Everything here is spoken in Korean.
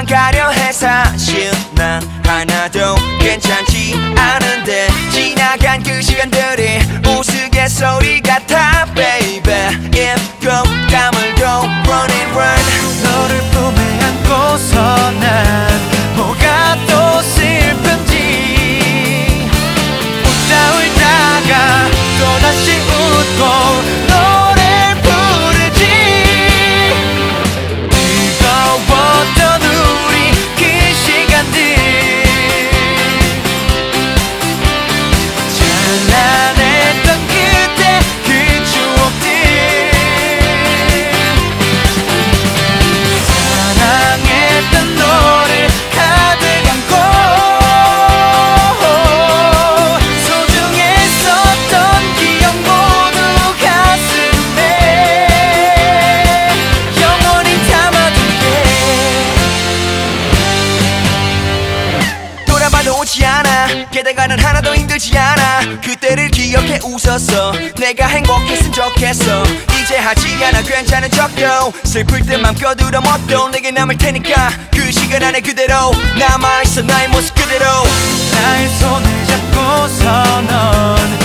도망가려 해 사실 난 하나도 괜찮지 않은데 지나간 그 시간들 힘들지 않아. 게다가는 하나도 힘들지 않아. 그때를 기억해 웃었어. 내가 행복했으면 좋겠어. 이제 하지 않아. 괜찮은 척도 슬플 때만 껴두렴 멋도 내게 남을 테니까 그 시간 안에 그대로 남아있어. 나의 모습 그대로. 나의 손을 잡고서 넌